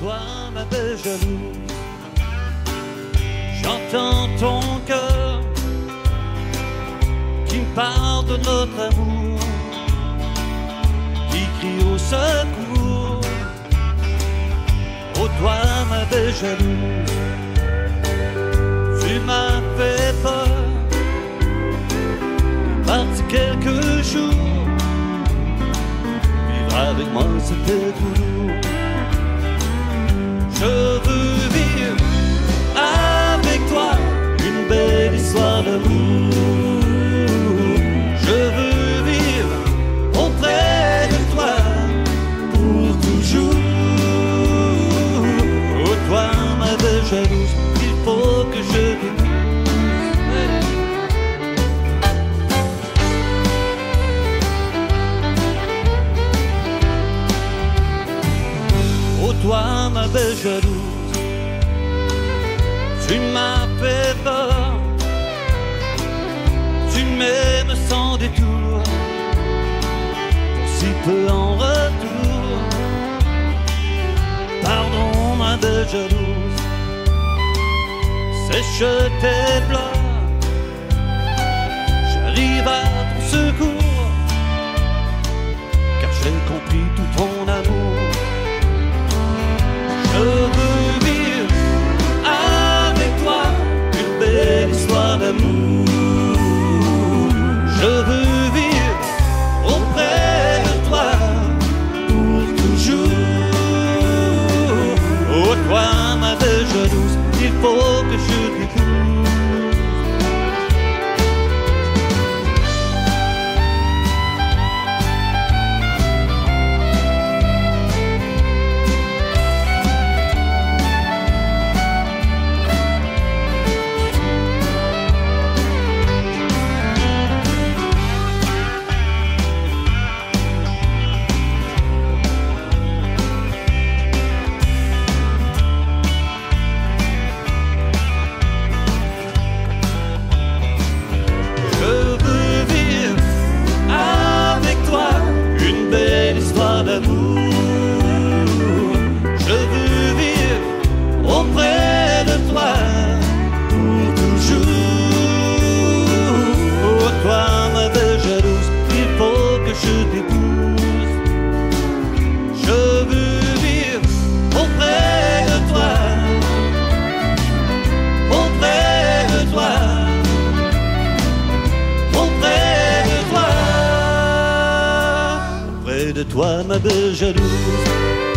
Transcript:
toi ma belle jalouse. J'entends ton cœur qui me parle de notre amour, qui crie au secours. Oh toi ma belle jalouse, tu m'as fait peur, parti quelques jours, vivre avec moi c'était tout jalouse, il faut que je. Oh toi ma belle jalouse, tu m'as fait peur, tu m'aimes sans détour, pour si peu en retour. Pardon ma belle jalouse, sèche tes pleurs, j'arrive à ton secours, car j'ai compris tout ton amour. Je veux vivre avec toi une belle histoire d'amour. Je veux vivre auprès de toi pour toujours. Toi ma faut que toi, ma belle jalouse.